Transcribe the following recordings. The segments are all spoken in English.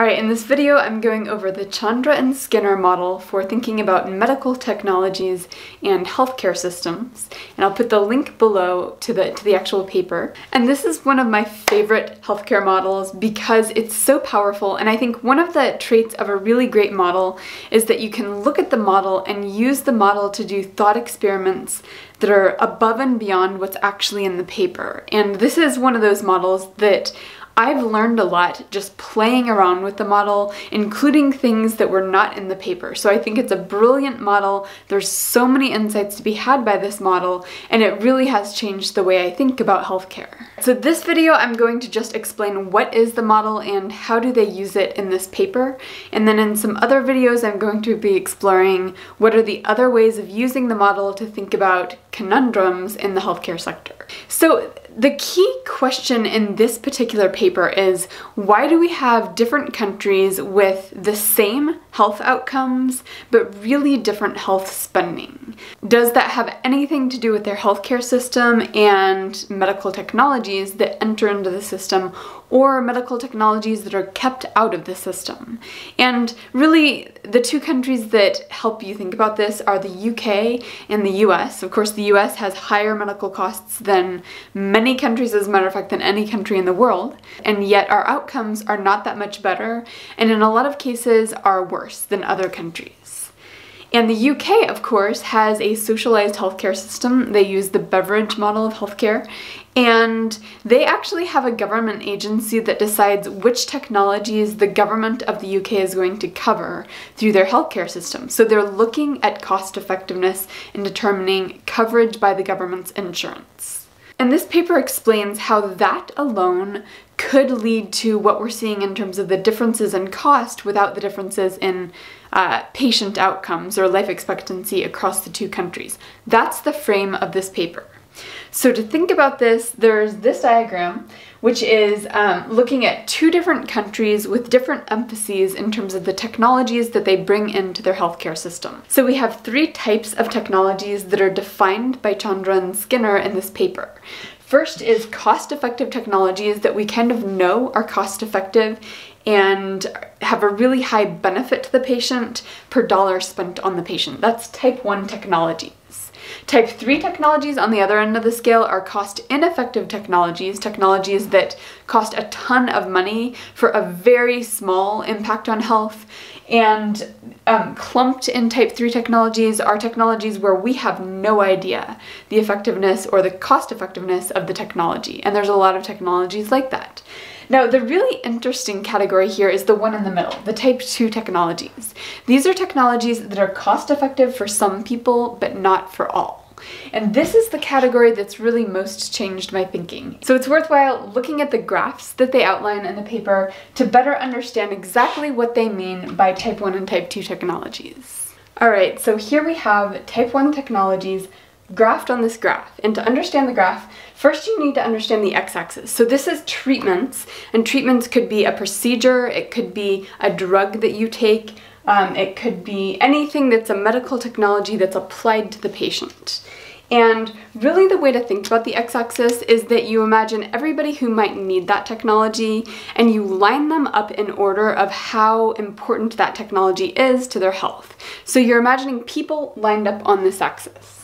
Alright, in this video I'm going over the Chandra and Skinner model for thinking about medical technologies and healthcare systems. And I'll put the link below to the, to the actual paper. And this is one of my favorite healthcare models because it's so powerful and I think one of the traits of a really great model is that you can look at the model and use the model to do thought experiments that are above and beyond what's actually in the paper. And this is one of those models that I've learned a lot just playing around with the model, including things that were not in the paper. So I think it's a brilliant model. There's so many insights to be had by this model, and it really has changed the way I think about healthcare. So this video, I'm going to just explain what is the model and how do they use it in this paper. And then in some other videos, I'm going to be exploring what are the other ways of using the model to think about conundrums in the healthcare sector. So the key question in this particular paper is why do we have different countries with the same health outcomes but really different health spending? Does that have anything to do with their healthcare system and medical technologies that enter into the system or medical technologies that are kept out of the system? And really, the two countries that help you think about this are the UK and the US. Of course, the US has higher medical costs than many countries, as a matter of fact, than any country in the world, and yet our outcomes are not that much better, and in a lot of cases are worse than other countries. And the UK, of course, has a socialized healthcare system. They use the Beveridge model of healthcare, and they actually have a government agency that decides which technologies the government of the UK is going to cover through their healthcare system. So they're looking at cost effectiveness in determining coverage by the government's insurance. And this paper explains how that alone could lead to what we're seeing in terms of the differences in cost without the differences in uh, patient outcomes or life expectancy across the two countries. That's the frame of this paper. So to think about this, there's this diagram, which is um, looking at two different countries with different emphases in terms of the technologies that they bring into their healthcare system. So we have three types of technologies that are defined by Chandra and Skinner in this paper. First is cost-effective technologies that we kind of know are cost-effective and have a really high benefit to the patient per dollar spent on the patient. That's type 1 technologies. Type 3 technologies on the other end of the scale are cost ineffective technologies, technologies that cost a ton of money for a very small impact on health. And um, clumped in type 3 technologies are technologies where we have no idea the effectiveness or the cost effectiveness of the technology. And there's a lot of technologies like that. Now, the really interesting category here is the one in the middle, the type 2 technologies. These are technologies that are cost effective for some people, but not for all. And this is the category that's really most changed my thinking. So it's worthwhile looking at the graphs that they outline in the paper to better understand exactly what they mean by type 1 and type 2 technologies. Alright, so here we have type 1 technologies graphed on this graph. And to understand the graph, first you need to understand the x-axis. So this is treatments, and treatments could be a procedure, it could be a drug that you take, um, it could be anything that's a medical technology that's applied to the patient. And really the way to think about the x-axis is that you imagine everybody who might need that technology and you line them up in order of how important that technology is to their health. So you're imagining people lined up on this axis.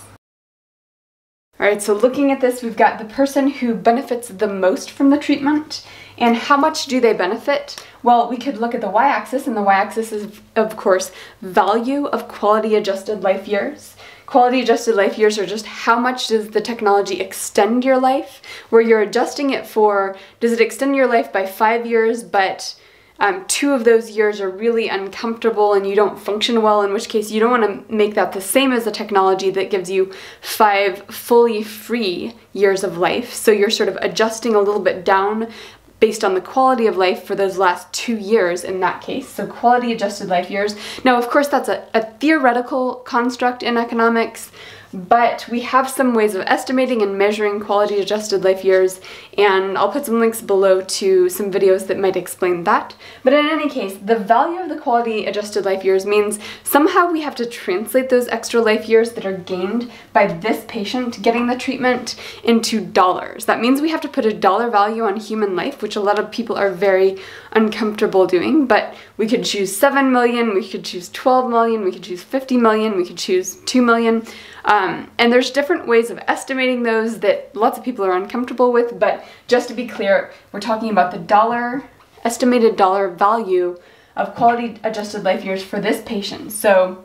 All right, so looking at this, we've got the person who benefits the most from the treatment, and how much do they benefit? Well, we could look at the y-axis, and the y-axis is, of course, value of quality adjusted life years. Quality adjusted life years are just how much does the technology extend your life, where you're adjusting it for, does it extend your life by five years, but um, two of those years are really uncomfortable and you don't function well, in which case you don't want to make that the same as the technology that gives you five fully free years of life. So you're sort of adjusting a little bit down based on the quality of life for those last two years in that case. So quality adjusted life years. Now, of course, that's a, a theoretical construct in economics but we have some ways of estimating and measuring quality adjusted life years, and I'll put some links below to some videos that might explain that. But in any case, the value of the quality adjusted life years means somehow we have to translate those extra life years that are gained by this patient getting the treatment into dollars. That means we have to put a dollar value on human life, which a lot of people are very uncomfortable doing, but we could choose 7 million, we could choose 12 million, we could choose 50 million, we could choose 2 million. Um, Um, and there's different ways of estimating those that lots of people are uncomfortable with, but just to be clear, we're talking about the dollar, estimated dollar value of quality adjusted life years for this patient. So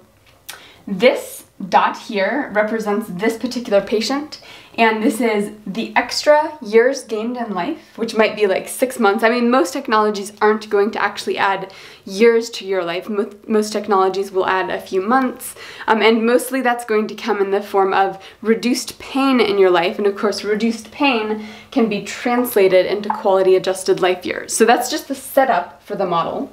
this dot here represents this particular patient and this is the extra years gained in life, which might be like six months. I mean, most technologies aren't going to actually add years to your life. Most technologies will add a few months, um, and mostly that's going to come in the form of reduced pain in your life. And of course, reduced pain can be translated into quality adjusted life years. So that's just the setup for the model.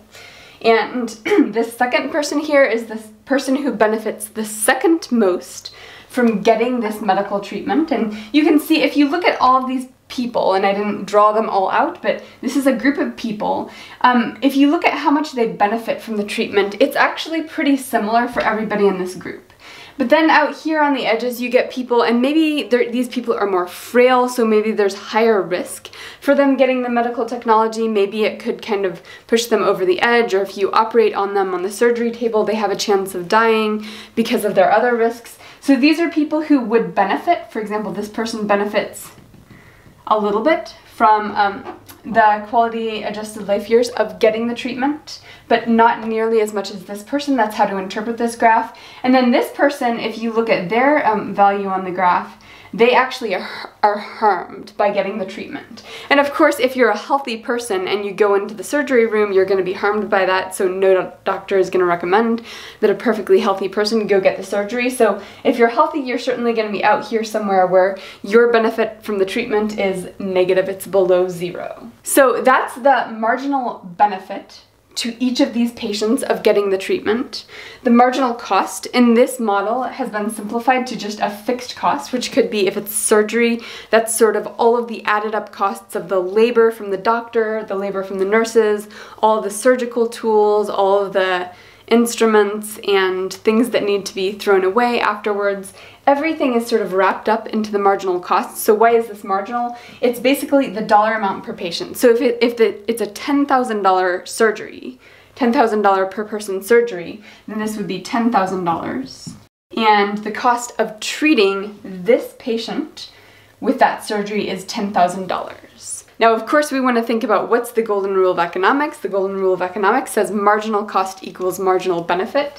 And the second person here is the person who benefits the second most from getting this medical treatment. And you can see if you look at all of these people, and I didn't draw them all out, but this is a group of people. Um, if you look at how much they benefit from the treatment, it's actually pretty similar for everybody in this group. But then out here on the edges, you get people, and maybe these people are more frail, so maybe there's higher risk for them getting the medical technology. Maybe it could kind of push them over the edge, or if you operate on them on the surgery table, they have a chance of dying because of their other risks. So these are people who would benefit. For example, this person benefits a little bit from um, the quality adjusted life years of getting the treatment, but not nearly as much as this person. That's how to interpret this graph. And then this person, if you look at their um, value on the graph, they actually are, harmed by getting the treatment. And of course, if you're a healthy person and you go into the surgery room, you're going to be harmed by that, so no doctor is going to recommend that a perfectly healthy person go get the surgery. So if you're healthy, you're certainly going to be out here somewhere where your benefit from the treatment is negative, it's below zero. So that's the marginal benefit to each of these patients of getting the treatment. The marginal cost in this model has been simplified to just a fixed cost, which could be if it's surgery, that's sort of all of the added up costs of the labor from the doctor, the labor from the nurses, all the surgical tools, all the instruments and things that need to be thrown away afterwards. Everything is sort of wrapped up into the marginal cost. So why is this marginal? It's basically the dollar amount per patient. So if, it, if the, it's a $10,000 surgery, $10,000 per person surgery, then this would be $10,000. And the cost of treating this patient with that surgery is $10,000. Now, of course, we want to think about what's the golden rule of economics. The golden rule of economics says marginal cost equals marginal benefit.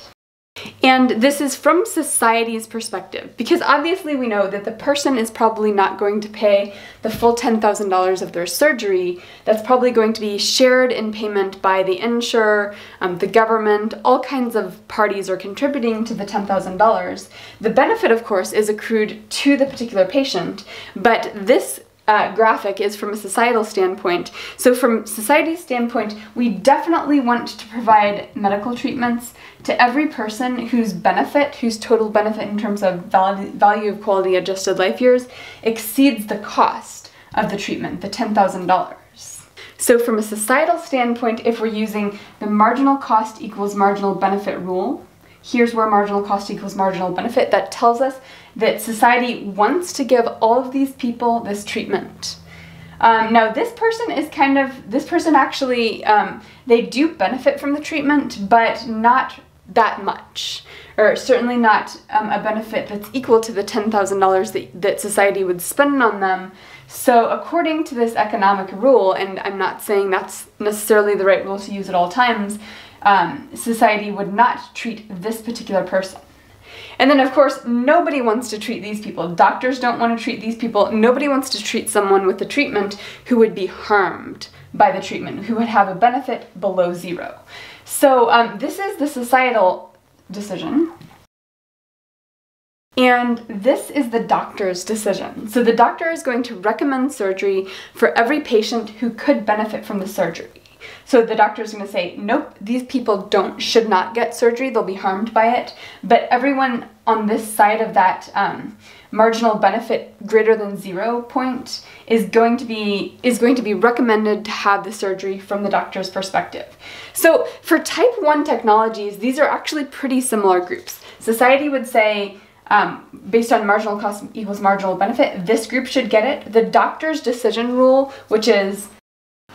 And this is from society's perspective, because obviously we know that the person is probably not going to pay the full $10,000 of their surgery. That's probably going to be shared in payment by the insurer, um, the government, all kinds of parties are contributing to the $10,000. The benefit, of course, is accrued to the particular patient, but this uh, graphic is from a societal standpoint. So from society's standpoint, we definitely want to provide medical treatments to every person whose benefit, whose total benefit in terms of value, value of quality adjusted life years exceeds the cost of the treatment, the $10,000. So from a societal standpoint, if we're using the marginal cost equals marginal benefit rule, here's where marginal cost equals marginal benefit, that tells us that society wants to give all of these people this treatment. Um, now, this person is kind of, this person actually, um, they do benefit from the treatment, but not that much, or certainly not um, a benefit that's equal to the $10,000 that, that society would spend on them. So according to this economic rule, and I'm not saying that's necessarily the right rule to use at all times, um, society would not treat this particular person. And then, of course, nobody wants to treat these people. Doctors don't want to treat these people. Nobody wants to treat someone with a treatment who would be harmed by the treatment, who would have a benefit below zero. So um, this is the societal decision. And this is the doctor's decision. So the doctor is going to recommend surgery for every patient who could benefit from the surgery. So the doctor is going to say, nope, these people don't should not get surgery. They'll be harmed by it. But everyone on this side of that um, marginal benefit greater than zero point is going to be is going to be recommended to have the surgery from the doctor's perspective. So for type 1 technologies, these are actually pretty similar groups. Society would say um, based on marginal cost equals marginal benefit, this group should get it. The doctor's decision rule, which is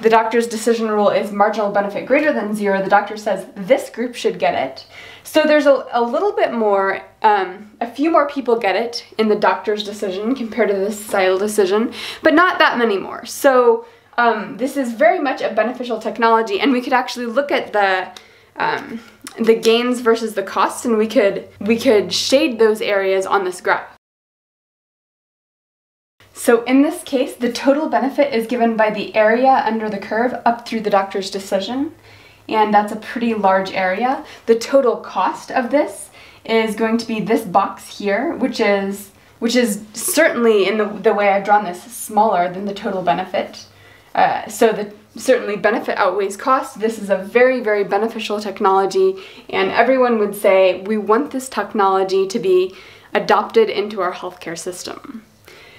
the doctor's decision rule is marginal benefit greater than zero. The doctor says this group should get it. So there's a, a little bit more, um, a few more people get it in the doctor's decision compared to the societal decision, but not that many more. So um, this is very much a beneficial technology, and we could actually look at the um, the gains versus the costs, and we could we could shade those areas on this graph. So in this case, the total benefit is given by the area under the curve up through the doctor's decision, and that's a pretty large area. The total cost of this is going to be this box here, which is which is certainly in the, the way I've drawn this smaller than the total benefit. Uh, so the certainly benefit outweighs cost. This is a very, very beneficial technology, and everyone would say we want this technology to be adopted into our healthcare system.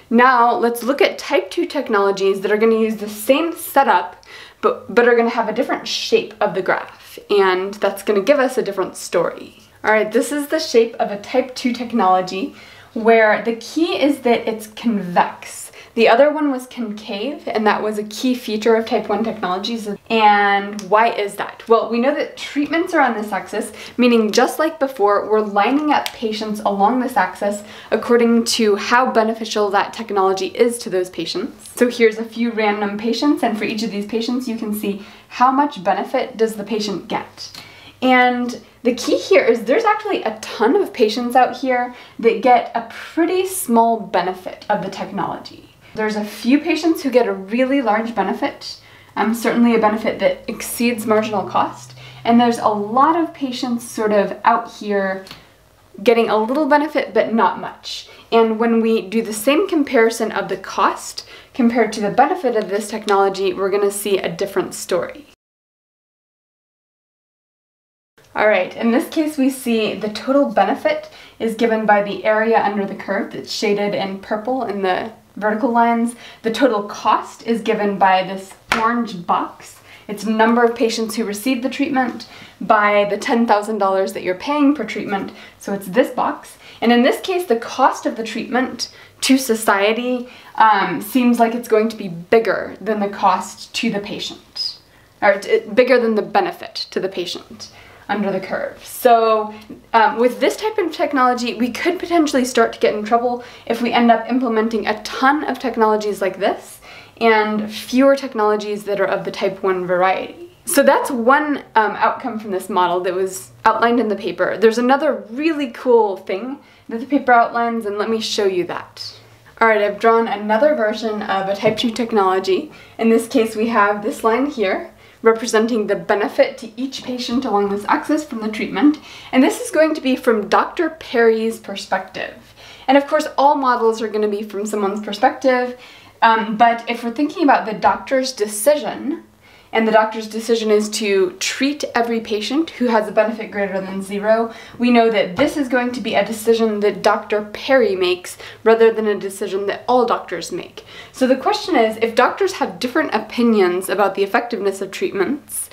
Now let's look at type 2 technologies that are going to use the same setup but, but are going to have a different shape of the graph and that's going to give us a different story. Alright, this is the shape of a type 2 technology where the key is that it's convex. The other one was concave, and that was a key feature of type 1 technologies. And why is that? Well, we know that treatments are on this axis, meaning just like before, we're lining up patients along this axis according to how beneficial that technology is to those patients. So here's a few random patients, and for each of these patients, you can see how much benefit does the patient get. And the key here is there's actually a ton of patients out here that get a pretty small benefit of the technology. There's a few patients who get a really large benefit, um, certainly a benefit that exceeds marginal cost, and there's a lot of patients sort of out here getting a little benefit but not much. And when we do the same comparison of the cost compared to the benefit of this technology, we're going to see a different story. All right, in this case we see the total benefit is given by the area under the curve that's shaded in purple in the vertical lines. The total cost is given by this orange box. It's number of patients who receive the treatment by the $10,000 that you're paying per treatment. So it's this box. And in this case, the cost of the treatment to society um, seems like it's going to be bigger than the cost to the patient, or bigger than the benefit to the patient under the curve. So um, with this type of technology, we could potentially start to get in trouble if we end up implementing a ton of technologies like this and fewer technologies that are of the type 1 variety. So that's one um, outcome from this model that was outlined in the paper. There's another really cool thing that the paper outlines, and let me show you that. Alright, I've drawn another version of a type 2 technology. In this case, we have this line here, representing the benefit to each patient along this axis from the treatment. And this is going to be from Dr. Perry's perspective. And of course, all models are going to be from someone's perspective. Um, but if we're thinking about the doctor's decision, and the doctor's decision is to treat every patient who has a benefit greater than zero, we know that this is going to be a decision that Dr. Perry makes rather than a decision that all doctors make. So the question is, if doctors have different opinions about the effectiveness of treatments,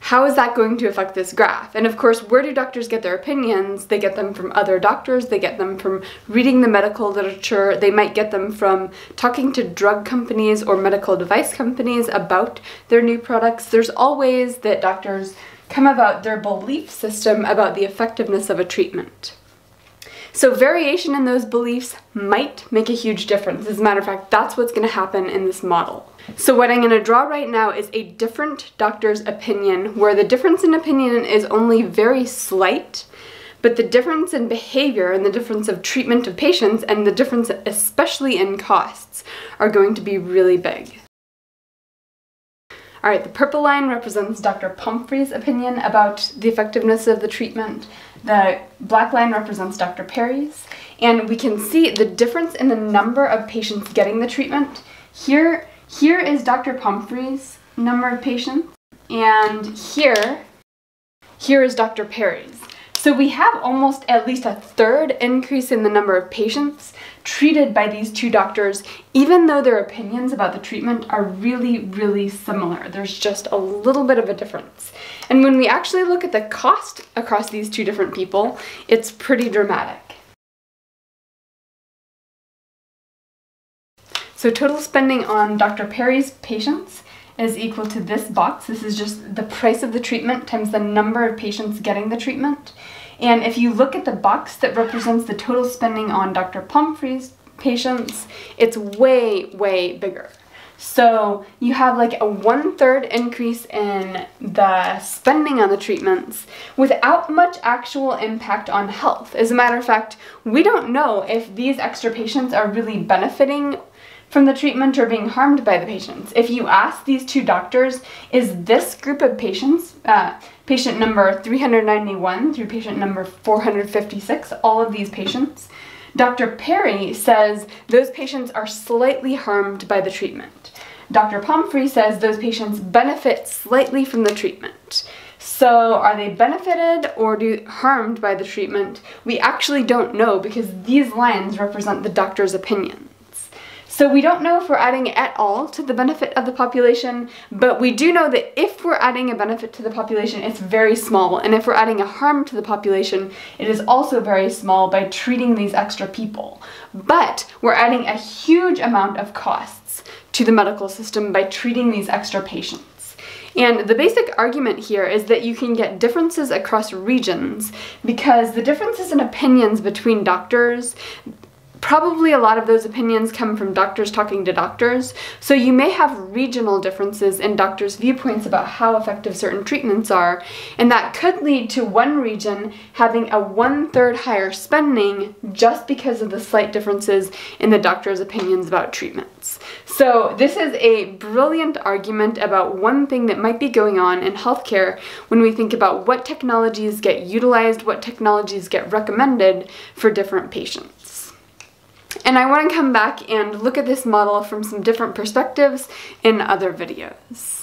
how is that going to affect this graph? And of course, where do doctors get their opinions? They get them from other doctors, they get them from reading the medical literature, they might get them from talking to drug companies or medical device companies about their new products. There's all ways that doctors come about their belief system about the effectiveness of a treatment. So variation in those beliefs might make a huge difference. As a matter of fact, that's what's going to happen in this model. So what I'm going to draw right now is a different doctor's opinion where the difference in opinion is only very slight, but the difference in behavior and the difference of treatment of patients and the difference especially in costs are going to be really big. Alright, the purple line represents Dr. Pumphrey's opinion about the effectiveness of the treatment. The black line represents Dr. Perry's. And we can see the difference in the number of patients getting the treatment. Here, here is Dr. Pumphrey's number of patients. and here, here is Dr. Perry's. So we have almost at least a third increase in the number of patients treated by these two doctors, even though their opinions about the treatment are really, really similar. There's just a little bit of a difference. And when we actually look at the cost across these two different people, it's pretty dramatic. So total spending on Dr. Perry's patients is equal to this box. This is just the price of the treatment times the number of patients getting the treatment. And if you look at the box that represents the total spending on Dr. Pumphrey's patients, it's way, way bigger. So you have like a one third increase in the spending on the treatments without much actual impact on health. As a matter of fact, we don't know if these extra patients are really benefiting from the treatment or being harmed by the patients. If you ask these two doctors, is this group of patients, uh, patient number 391 through patient number 456, all of these patients, Dr. Perry says those patients are slightly harmed by the treatment. Dr. Pumphrey says those patients benefit slightly from the treatment. So are they benefited or do, harmed by the treatment? We actually don't know because these lines represent the doctor's opinion. So we don't know if we're adding at all to the benefit of the population, but we do know that if we're adding a benefit to the population, it's very small. And if we're adding a harm to the population, it is also very small by treating these extra people. But we're adding a huge amount of costs to the medical system by treating these extra patients. And the basic argument here is that you can get differences across regions because the differences in opinions between doctors Probably a lot of those opinions come from doctors talking to doctors, so you may have regional differences in doctors' viewpoints about how effective certain treatments are, and that could lead to one region having a one third higher spending just because of the slight differences in the doctor's opinions about treatments. So, this is a brilliant argument about one thing that might be going on in healthcare when we think about what technologies get utilized, what technologies get recommended for different patients. And I want to come back and look at this model from some different perspectives in other videos.